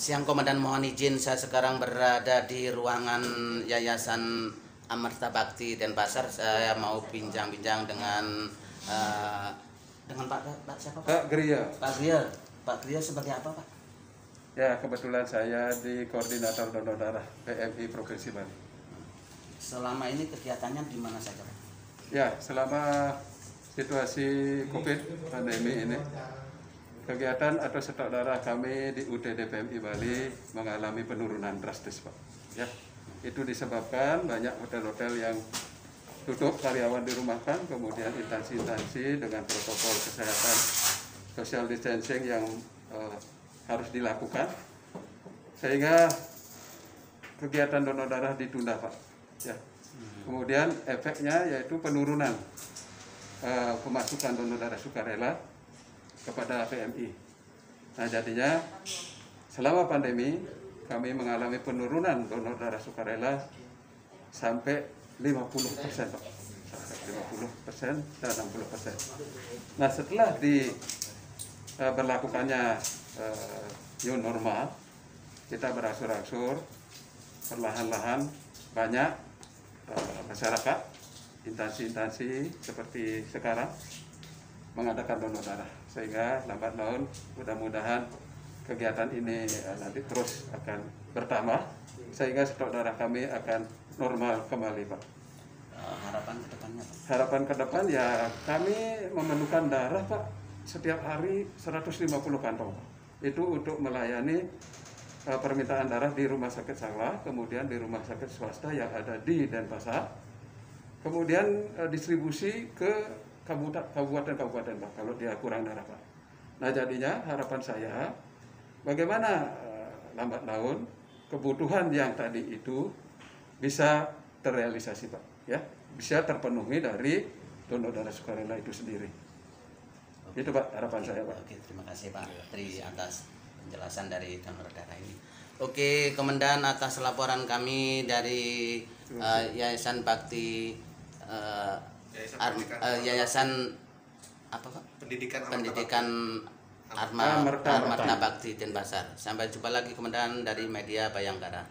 Siang Komandan mohon izin saya sekarang berada di ruangan Yayasan Amarta Bakti Denpasar. Saya mau bincang-bincang dengan eh, dengan Pak, Pak siapa Pak? Pak Gria, Pak Gria. Pak Gria sebagai apa Pak? ya kebetulan saya di koordinator donor darah PMI Provinsi Bali. Selama ini kegiatannya di mana saja Pak? Ya, selama situasi COVID pandemi ini, kegiatan atau stok darah kami di UTD PMI Bali mengalami penurunan drastis, Pak. Ya, itu disebabkan banyak hotel-hotel yang tutup karyawan dirumahkan, kemudian instansi-instansi dengan protokol kesehatan social distancing yang eh, harus dilakukan, sehingga kegiatan donor darah ditunda, Pak. Ya. Kemudian efeknya yaitu penurunan eh, pemasukan donor darah sukarela kepada PMI. Nah jadinya selama pandemi kami mengalami penurunan donor darah sukarela sampai 50 persen. Sampai 50 persen dan 60 persen. Nah setelah di eh, berlakukannya eh, new normal, kita berangsur-angsur perlahan-lahan banyak eh, masyarakat, instansi-instansi seperti sekarang mengadakan donor darah sehingga lambat laun mudah-mudahan kegiatan ini eh, nanti terus akan bertambah sehingga stok darah kami akan normal kembali Pak. Eh, harapan ke depannya Pak? Harapan ke depan ya kami memerlukan darah Pak setiap hari 150 kantong Pak. Itu untuk melayani eh, permintaan darah di Rumah Sakit Sangla, kemudian di rumah sakit swasta yang ada di Denpasar, kemudian distribusi ke kabupaten-kabupaten Pak kalau dia kurang darah Pak. Nah jadinya harapan saya bagaimana eh, lambat laun kebutuhan yang tadi itu bisa terrealisasi Pak, ya bisa terpenuhi dari donor darah sukarela itu sendiri. Itu Pak harapan saya Pak. Oke, terima kasih Pak Tri atas penjelasan dari donor darah ini. Oke, Komandan atas laporan kami dari eh, Yayasan Bakti eh, Yayasan Ar- Pendidikan eh, Yayasan apa Pak? pendidikan Pendidikan Arma Amarta. Armata Bakti Denpasar. Sampai jumpa lagi Komandan dari media Bayangkara.